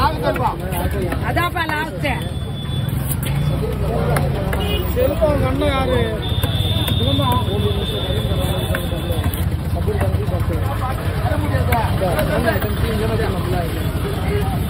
அதான்ப்பா last cellphone கண்ணு யாரு नहीं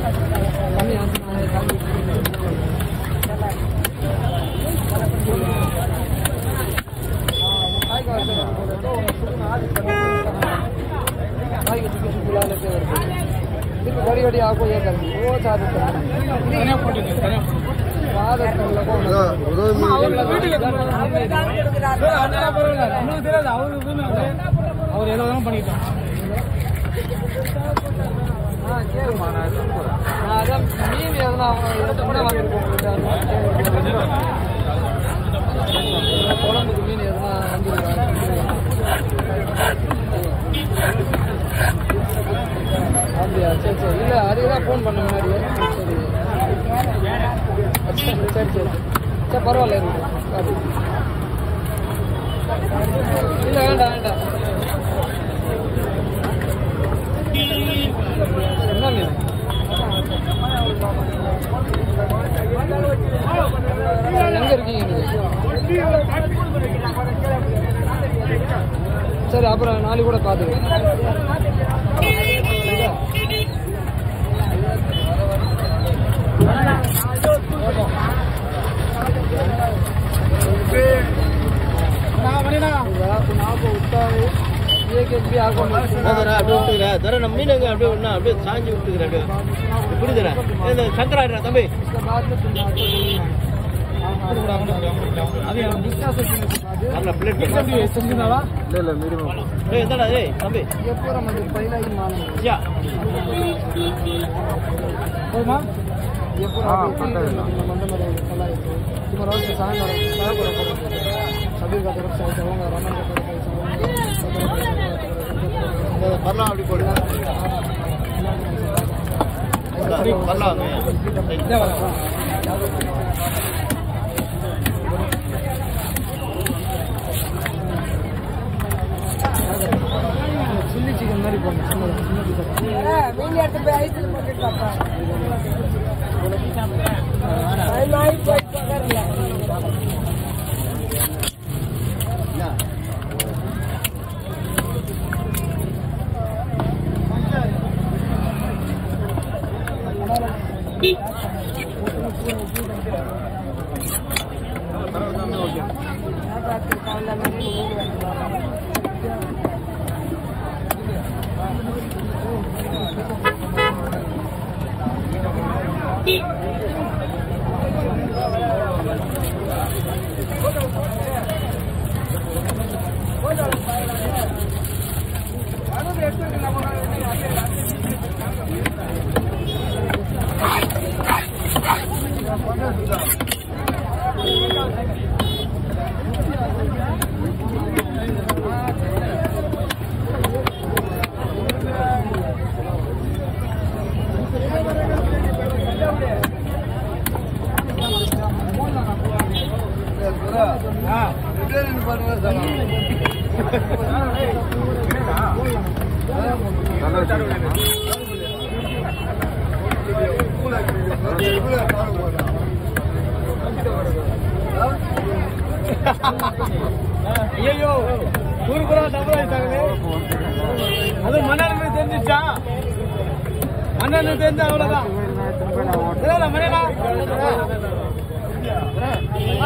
போட்டுங்க आदत कर लगो அதெல்லாம் பரவாயில்ல நம்மளுக்கு தெரியாது அவரு இதுன்னு அது. அவர் ஏதோ வேணும் பண்ணிட்டான் हाँ கேளுமா நான் நான் அதான் மீன் எதுனா அவங்க எடுத்து கூட வாங்கியிருக்கோம் குழம்புக்கு மீன் எதுனா அப்படியா? சரி சரி. இல்லை அதுக்கு தான் ஃபோன் பண்ண முன்னாடி சரி. சரி சரி. சரி சரி பரவாயில்ல இல்லை வேண்டாம் வேண்டாம். என்ன மீன் இருக்கீங்க சரி அப்புறம் நாளைக்கு கூட பார்த்துக்கிறேன் நான் பண்ணினா நாக்கு விட்டா அப்படியே ஆகும் போதுறா அப்படியே விட்டுக்கிற தர நம்ம மீனங்க அப்படியே விடணும் அப்படியே சாஞ்சி விட்டுக்கிற அப்படியே. புரியுதுறா இந்த சங்கராடுறா தம்பி. போதுமா சாயங்காலம் சபீர் கட்டுற பரலாம் அப்படி போடு. வரேன் சில்லி சிக்கன் மாதிரி சின்ன மீன் எடுத்து போய் ஐஸ்ல போட்டுட்டு வாப்பா. ஐயோ ஊரு பூரா டபுள் ஆயிட்டாங்களே. அது மன்னனுக்கு தெரிஞ்சிச்சா? மன்னனுக்கு தெரிஞ்ச அவ்வளவுதான்.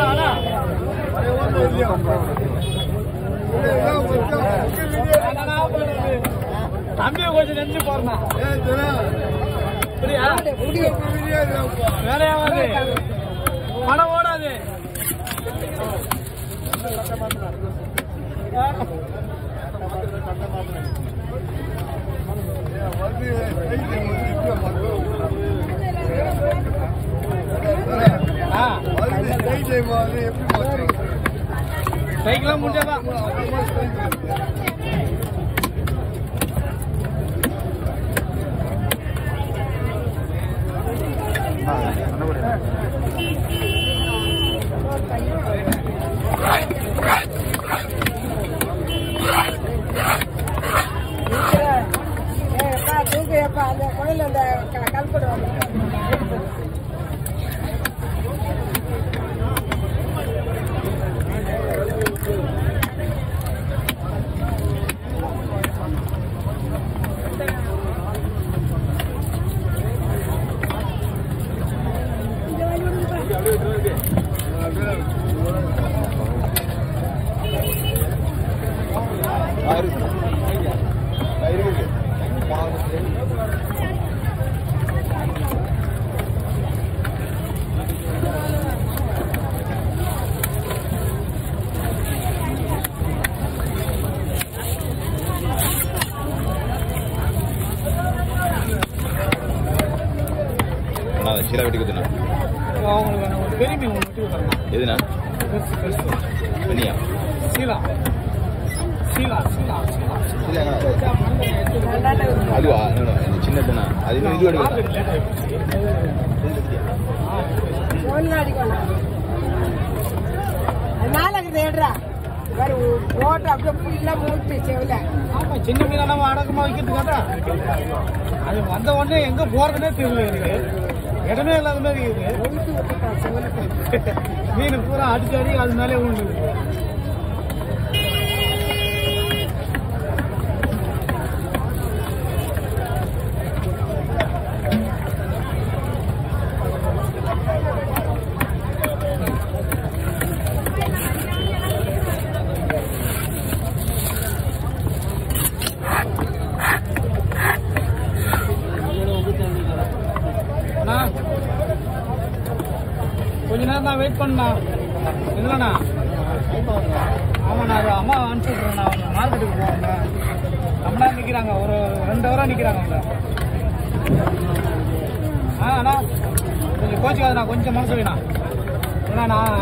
அண்ணா மன்னனா தம்பியை கொஞ்சம் நெஞ்சு போறா புரியா? வேலையாவது பணம் ஓடாது. ஆ. சைக்கிளாக முடியாதான் ஏப்பா தூக்கு ஏப்பா அந்த எதுனா? பண்ணியா? சீலா அதுவா இந்த சின்ன அது இன்னும் இது எடுக்கலாம் மார்க்கெட் அப்படியே ஃபுல்லா மூட்டு செவில சின்ன மீனை நம்ம அடக்கமா வைக்கிறதுக்காக அது வந்த உடனே எங்க போகிறதுனே தெரியல எனக்கு. இடமே இல்லாத மாதிரி இருக்குது. மீன் பூரா அடிச்சு அடி அது மேலே உண்டு அண்ணா, கொஞ்ச நேரம் நான் வெயிட் பண்ணா. இல்லைண்ணா ஆமாண்ணா அது அம்மா அனுப்பிச்சு விட்றேண்ணா அவங்க மார்க்கெட்டுக்கு போவாங்க. ரொம்ப நேரம் நிற்கிறாங்க ஒரு ரெண்டு ஹவராக நிற்கிறாங்க அவங்க. ஆ அண்ணா கொஞ்சம் கோச்சிக்காதுண்ணா கொஞ்சம் மனசுண்ணா ஏன்னா நான்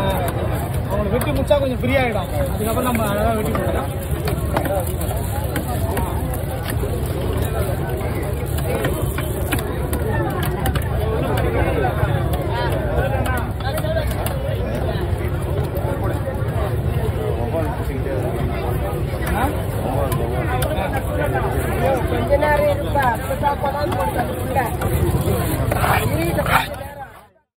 அவங்களை வெட்டி முடிச்சா கொஞ்சம் ஃப்ரீ ஆகிடும் அதுக்கப்புறம் நம்ம அழகாக வெட்டி முடிக்கலாம் Thank you.